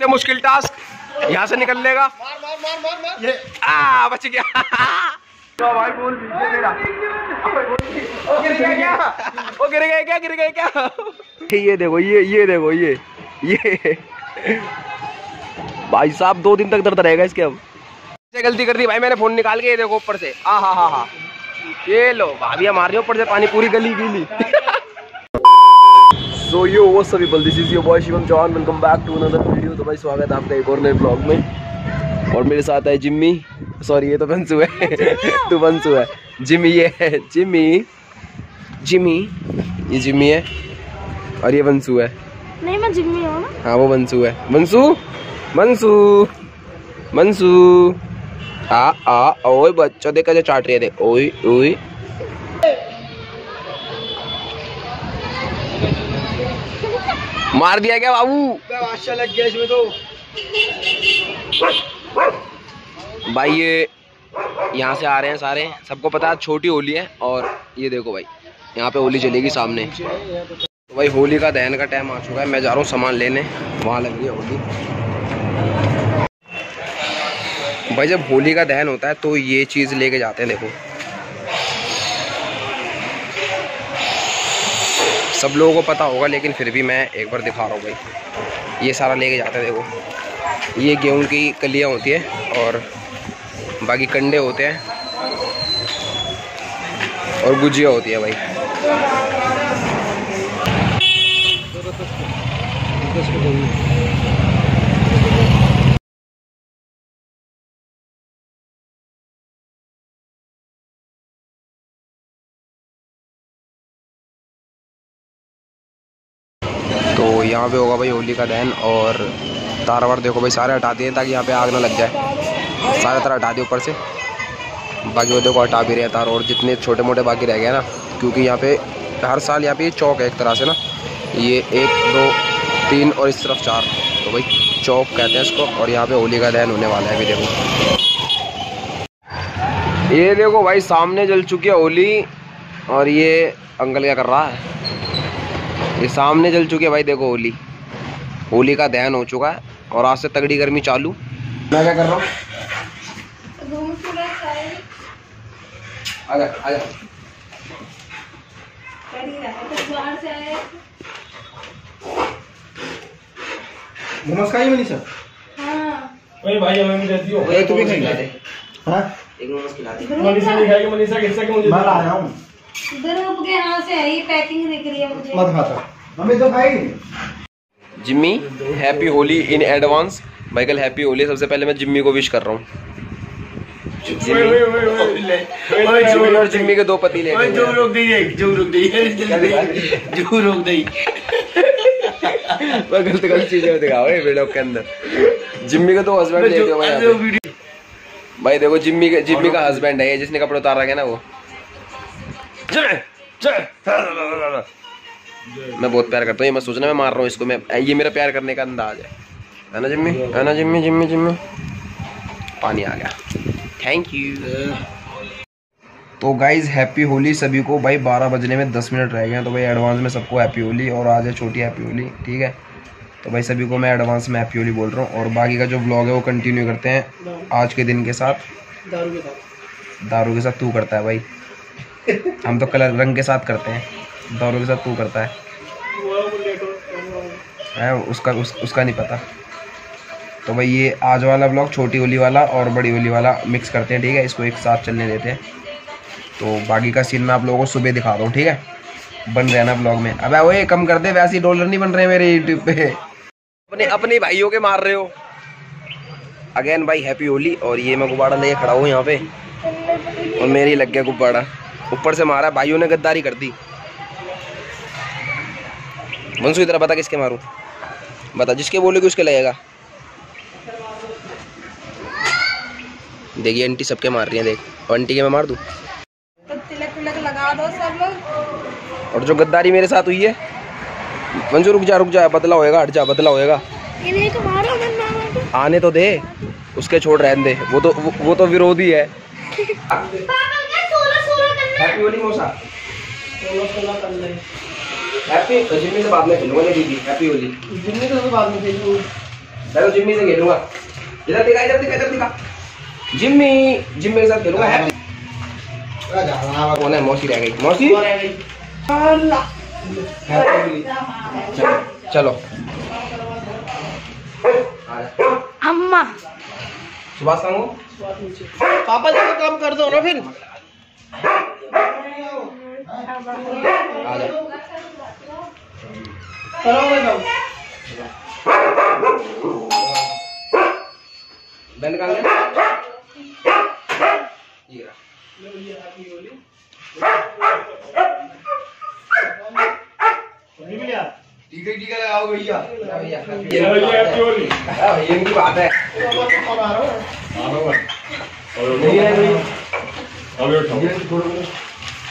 सबसे मुश्किल टास्क यहाँ से निकल लेगा। मार मार मार ये आ बच गया। तो भाई बोल ओ गिर गया क्या? गिर गया क्या? गिर गया क्या? ये देखो ये ये देखो ये ये। भाई साहब दो दिन तक दर्द रहेगा इसके अब। गलती कर दी भाई मैंने फ़ोन निकाल के ये देखो ऊपर से। आ हा हा हा। ये लो भाभी मार रही हो ऊपर से पानी पूरी गली गीली। सो यो वो सभी बल this is your boy Shivam Chauhan welcome back to another video तो भाई स्वागत है आपका एक और नए ब्लॉग में। और मेरे साथ है जिम्मी सॉरी ये तो बंसू है। तू बंसू है। जिम्मी ये है। जिम्मी जिम्मी ये जिम्मी है। और ये बंसू है। नहीं मैं जिम्मी हूँ ना। हाँ वो बंसु है। बंसू! बंसू! बंसू! आ आ ओए बच्चों देख कैसे चाट रहे थे ओए ओए। मार दिया क्या बाबू? लग गया इसमें तो। भाई ये यहाँ से आ रहे हैं सारे। सबको पता है छोटी होली है और ये देखो भाई यहाँ पे होली चलेगी सामने। तो भाई होली का दहन का टाइम आ चुका है। मैं जा रहा हूँ सामान लेने। वहाँ लग रही है होली। भाई जब होली का दहन होता है तो ये चीज़ लेके जाते हैं देखो। सब लोगों को पता होगा लेकिन फिर भी मैं एक बार दिखा रहा हूँ भाई ये सारा लेके जाते हैं देखो ये गेहूँ की कलियाँ होती है और बाकी कंडे होते हैं और गुजिया होती है भाई तो यहाँ पे होगा भाई होली का दहन और तारावर देखो भाई, सारे हटा दिए ताकि यहाँ पे आग ना लग जाए। सारे तरह हटा दिए ऊपर से। बाकी वो देखो हटा भी रहे तार और जितने छोटे मोटे बाकी रह गए ना, क्योंकि यहाँ पे हर साल यहाँ पे ये चौक है एक तरह से ना। ये एक, दो, तीन और इस तरफ़ चार। तो भाई चौक कहते हैं इसको और यहाँ पे होली का दहन होने वाला है अभी देखो। ये देखो भाई, सामने जल चुकी है होली और ये अंकल क्या कर रहा है? ये सामने जल चुकी है भाई देखो होली। होली का दहन हो चुका है और आज से तगड़ी गर्मी चालू। मैं क्या कर रहा हूँ? आजा आजा मोमोज खाई मनीषा। हाँ भाई हमें भी देती हो एक भी खिला दे। हाँ? एक मोमोज खिला दे। मनीषा नहीं खाएगी मनीषा किससे मुझे मैं ला रहा हूँ। ग्रुप के यहाँ से है ये पैकिंग दिख रही है मुझे। मत खाता। मम्मी तो खाई? Jimmy happy Holi in advance भाई कल हैप्पी होली। सबसे पहले मैं जिम्मी को विश कर रहा हूँ। जिम्मी। जिम्मी और जिम्मी के दो पतीले ले जो रोक दी जो रोक दी जो रोक दी वो गलत गलत चीज़ें दिखाओ ये वीडियो के अंदर। जिम्मी के दो हस्बैंड देखे हो भाई भाई देखो जिम्मी के जिम्मी का हस्बैंड है ये जिसने कपड़े उतार रखे ना वो। मैं बहुत प्यार करता हूँ ये मैं सोचना मैं मार रहा हूँ इसको। मैं ये मेरा प्यार करने का अंदाज है। है ना जिम्मी? है। ना जिम्मी जिम्मी जिम्मी? पानी आ गया। थैंक यू तो गाइज़ हैप्पी होली सभी को। भाई 12 बजने में 10 मिनट रह गए हैं तो भाई एडवांस में सबको हैप्पी होली और आज है छोटी हैप्पी होली ठीक है? तो भाई सभी को मैं एडवांस में हैप्पी होली बोल रहा हूँ। और बाकी का जो ब्लॉग है वो कंटिन्यू करते हैं। आज के दिन के साथ। दारू के साथ। दारू के साथ तू करता है भाई। हम तो कलर रंग के साथ करते हैं दारू के साथ तू करता है। उसका उस, उसका नहीं पता। तो भाई ये आज वाला ब्लॉग छोटी होली वाला और बड़ी होली वाला मिक्स करते हैं ठीक है? इसको एक साथ चलने देते हैं। तो बाकी का सीन मैं आप लोगों को सुबह दिखा रहा हूँ ठीक है? बन रहे ना ब्लॉग में। अब ये कम कर दे वैसे डॉलर नहीं बन रहे मेरे यूट्यूब पे। अपने अपने भाइयों के मार रहे हो। अगेन भाई हैप्पी होली। और ये मैं गुब्बारा लेके खड़ा हूँ यहाँ पे। और मेरी लग गया गुब्बारा। ऊपर से मारा भाइयों ने गद्दारी कर दी। बंसू इधर बता किसके मारूं? बता जिसके बोलेगी उसके लगेगा। देखिए आंटी सबके मार रही है देख। आंटी के मैं मार दूँ? तो तिलक तिलक लगा दो सब लोग और जो गद्दारी मेरे साथ हुई है मंजू रुक जा रुक जा बदला होएगा हट जा बदला होएगा। आने तो दे उसके छोड़ रहने दे। वो तो वो, वो तो विरोधी है पापा का सोलह सोलह करना हैप्पी होली मौसा हैप्पी जिम्मी से बाद में खेलूँगा दीदी. हैप्पी होली जिम्मी तो बाद में खेली मैं तो जिम्मी से खेलूँगा. इधर दिखा इधर दिखा इधर दिखा. जिम्मी जिम्मी के साथ खेलूँगा. हैप्पी कौन है? मौसी रह गई. मौसी? चलो चलो. अम्मा। सुभाष पापा जी को कम कर दो ना फिर। करो बंद कर ले। ये रहा। टीका टीका लगाओ भैया ला। भैया ये भैया हैप्पी होली हाँ भैया इनकी बात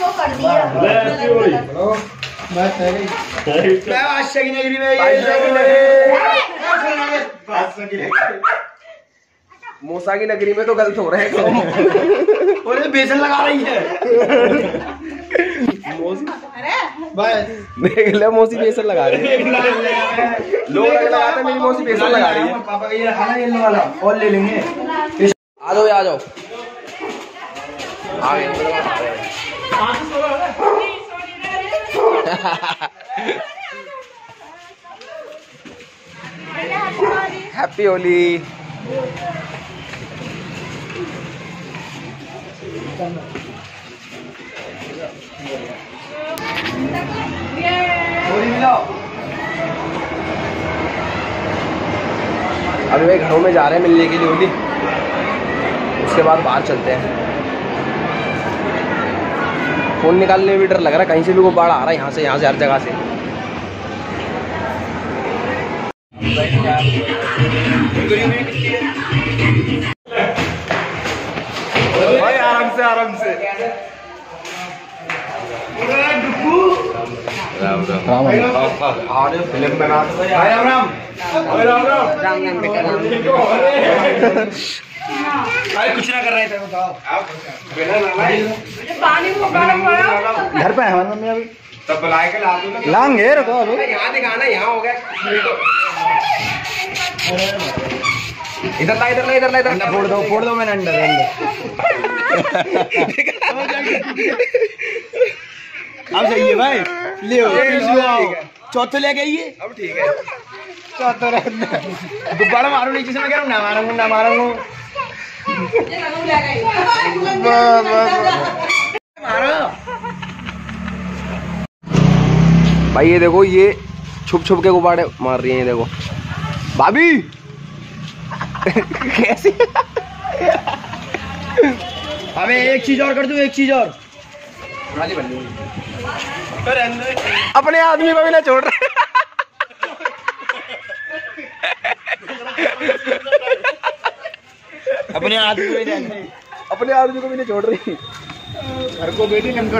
वो कर दिया ले, हैप्पी होली। मैं बादशाह की नगरी में ये बादशाह की नगरी मूसा की नगरी में तो गलत हो रहे हैं काम। और ये बेसन लगा रही है देख ले मौसी बेसन लगा रही है लोग लग लगाते हैं, मेरी मौसी बेसन लगा रही है पापा का ये रखा ना येलो वाला और ले लेंगे आ जाओ आ जाओ आ गए हैप्पी होली अभी भाई घरों में जा रहे हैं मिलने के लिए होली। उसके बाद बाहर चलते हैं। फ़ोन निकालने में भी डर लग रहा है। कहीं से भी वो बाढ़ आ रहा है यहाँ से यहाँ से हर जगह से। भाई आराम से आराम से। फ़िल्म बना। भाई राम राम। अरे राम राम। भाई कुछ ना कर रहे थे बताओ। घर पे है हमारी मम्मी अभी। तब बुलाए के ला दो ना। लाएँगे रुको अभी। यहाँ दिखाना यहाँ हो गया। इधर ला इधर ला इधर ला इधर। फोड़ दो फोड़ दो मैंने अंडर अंडर अब सही है भाई। ले चौथे लेके आइए। अब ठीक है। चौथा रहना गुब्बारा मारो नीचे से मैं कह रहा हूँ ना मारूँगा ना मारूँगा। मारो भाई ये देखो ये छुप छुप के गुब्बारे मार रही है ये देखो। भाभी! कैसी? अबे एक चीज़ और कर दू एक चीज़ और। अपने आदमी को भी ना छोड़। रहे अपने आदमी को देंगे अपने आदमी को भी नहीं छोड़ रही। घर को बेटी नमक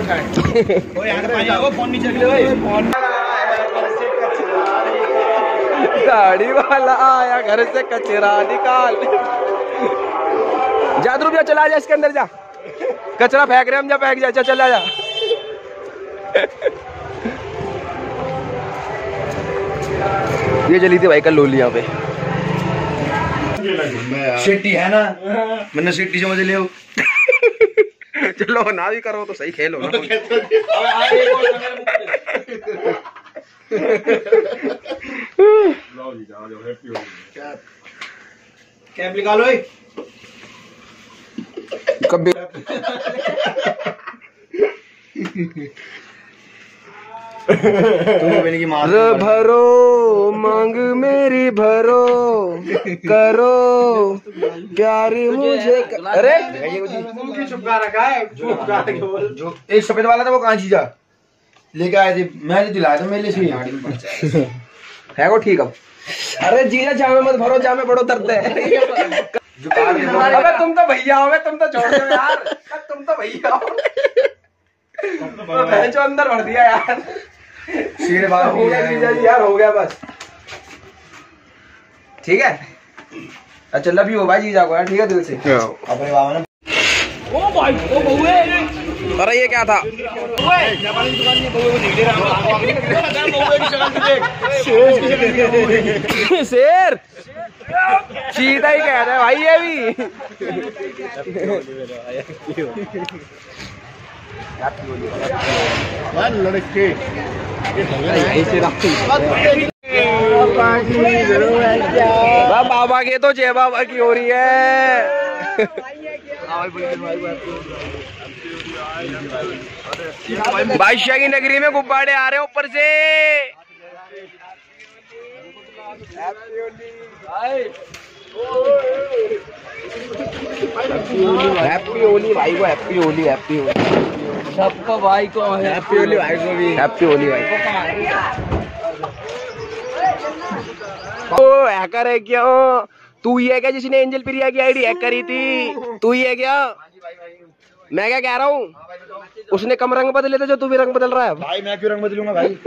फ़ोन नीचे गाड़ी वाला आया घर से कचरा निकाल। जा ध्रुव जा चला जा इसके अंदर जा। कचरा फेंक रहे हम जा फेंक जा चल चला जा। ये चली थी भाई कल लोली यहाँ पे। सिटी है ना? मैंने सिटी समझ लियो। चलो ना भी करो तो सही खेलो ना कैप निकालो ए कभी तुम मैंने की मार र भरो मांग मेरी भरो करो। प्यार मुझे अरे! छुपका रखा जो एक सफ़ेद वाला था वो कहाँ चीजा? लेके आए थे। मैं तो दिलाया था मेरे लिए है को ठीक अब। अरे जीजा जामे मत भरो जामे बड़ो दर्द है। अबे तुम तो भैया हो बे, तुम तो छोड़ दो यार। तुम तो भैया हो। तो अंदर भर दिया यार। हो गया जीजा जी यार हो गया बस। ठीक है? अच्छा लव यू भाई जीजा को यार ठीक है दिल से? अपने बाबा ने अरे ये क्या था? शेर। चीता ही कह रहा है भाई ये भी। बाबा के तो जय बाबा की हो रही है बादशाह की नगरी में गुब्बारे आ रहे हैं, ऊपर से। हैप्पी होली भाई को हैप्पी होली हैप्पी होली सबको भाई को हैप्पी होली भाई को भी। हैप्पी होली भाई। ओ हैकर है क्या? तू ही है क्या जिसने एंजल प्रिया की आईडी हैक करी थी? तू ही है क्या? मैं क्या कह रहा हूँ? उसने कम रंग बदले थे जो तू भी रंग बदल रहा है। भाई मैं क्यों रंग बदलूँगा भाई?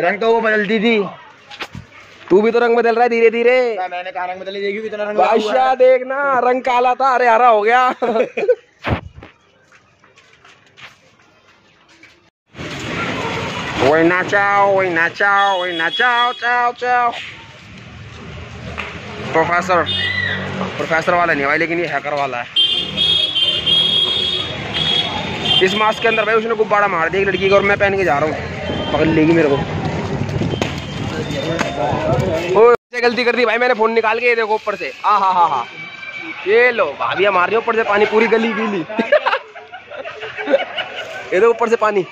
रंग तो वो बदलती थी। तू भी तो रंग बदल रहा है धीरे धीरे मैंने कहा रंग बदली देखी कितना रंग देखना रंग काला था अरे हरा हो गया। नाचाओ ओए नाचाओ ओए नाचाओ चाओ चाओ प्रोफेसर प्रोफेसर वाला नहीं है भाई, लेकिन ये हैकर वाला है। इस मास्क के अंदर भाई उसने गुब्बारा मार दिया एक लड़की को और मैं पहन के जा रहा हूँ। पकड़ लेगी मेरे को। ओ गलती कर दी भाई मैंने फ़ोन निकाल के, ये देखो ऊपर से। आ, हा हा हा। ये लो, भाभी मार रही ऊपर से पानी पूरी गली गीली। ये देखो ऊपर से पानी।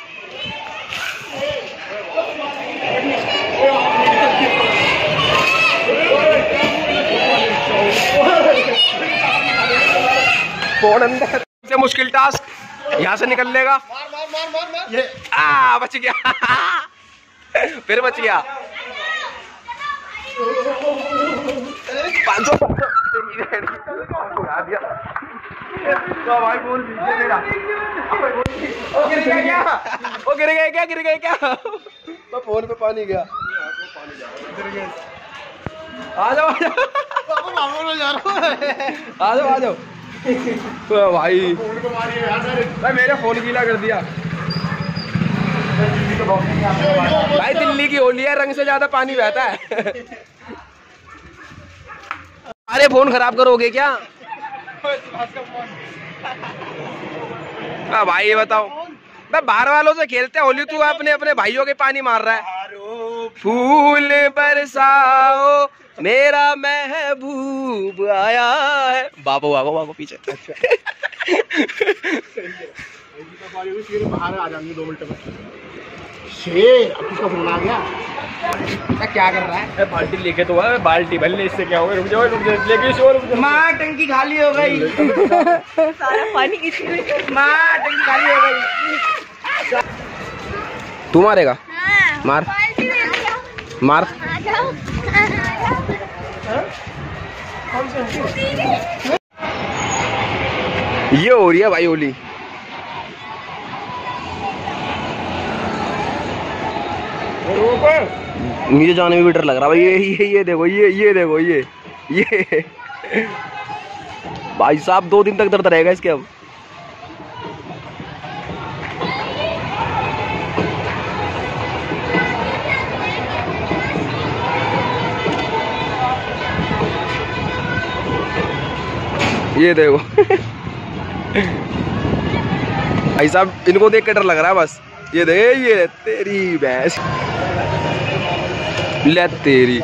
फ़ोन अंदर से मुश्किल टास्क यहाँ से निकल लेगा। आ बच गया। फिर बच गया। पाँच सौ तो भाई बोल मेरा। ओ गिर गया क्या? गिर गया क्या? गिर गया क्या? मैं फ़ोन पे पानी गया। आ जाओ आ जाओ। आ जाओ ओ भाई। भाई मेरे फ़ोन गीला कर दिया। भाई दिल्ली की होली है रंग से ज़्यादा पानी बहता है। अरे फ़ोन खराब करोगे क्या? हाँ भाई ये बताओ। मैं बाहर वालों से खेलते होली तू अपने अपने भाइयों के पानी मार रहा है। फूल बरसाओ मेरा महबूब आया है। बाबू बाबू बाबू पीछे। बाहर आ जाएँगे दो मिनट में शेर अब किसका फ़ोन आ गया? क्या कर रहा है? बाल्टी लेके तो बाल्टी भले इससे क्या होगा? रुक जाओ रुक जाओ लेके इसको रुक जाओ। माँ टंकी खाली हो गई। सारा पानी माँ टंकी खाली हो गई। तू मारेगा? मार। दे दिया मार ये हो रही है भाई होली। मुझे जाने में भी डर लग रहा है भाई, ये ये ये देखो, ये ये देखो, ये ये। भाई साहब, दो दिन तक दर्द रहेगा इसके अब। ये देखो। भाई साहब इनको देख के डर लग रहा है बस। ये दे ये तेरी भैंस। ले तेरी।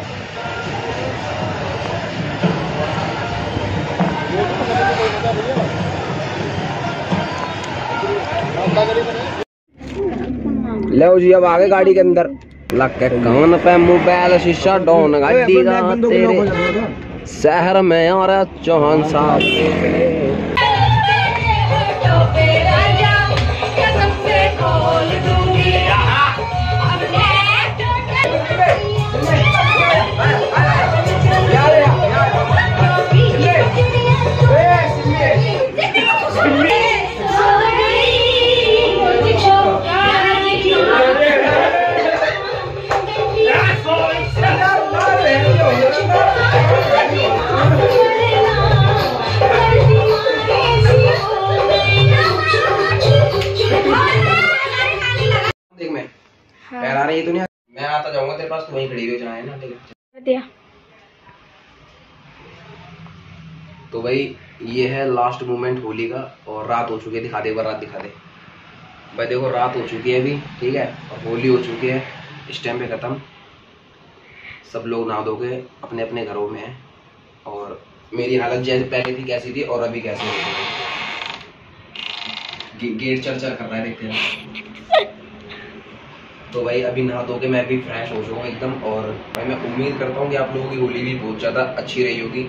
लो जी अब आगे गाड़ी के अंदर। लग के कान पे मोबाइल शीशा डाउन गाड़ी का तेरे। शहर में और चौहान साहब। दिया। तो भाई ये है लास्ट मोमेंट होली का और रात हो चुकी है दिखा दे एक बार रात दिखा दे। भाई देखो रात हो चुकी है अभी ठीक है और होली हो चुकी है इस टाइम पे खत्म। सब लोग नहा धो के अपने अपने घरों में हैं और मेरी हालत जैसे पहले थी कैसी थी और अभी कैसी हो। गई गेट चल कर रहा है देखते हैं। तो भाई अभी नहा धो के मैं भी फ्रेश हो चुका हूँ एकदम और भाई मैं उम्मीद करता हूँ कि आप लोगों की होली भी बहुत ज़्यादा अच्छी रही होगी।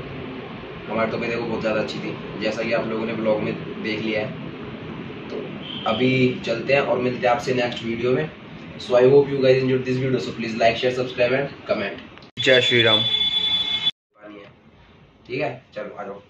हमारी तो भाई देखो बहुत ज़्यादा अच्छी थी जैसा कि आप लोगों ने ब्लॉग में देख लिया है। तो अभी चलते हैं और मिलते हैं आपसे नेक्स्ट वीडियो में। So I hope you guys enjoyed this video so please like share subscribe and comment जय श्री राम। ठीक है? चलो आ जाओ।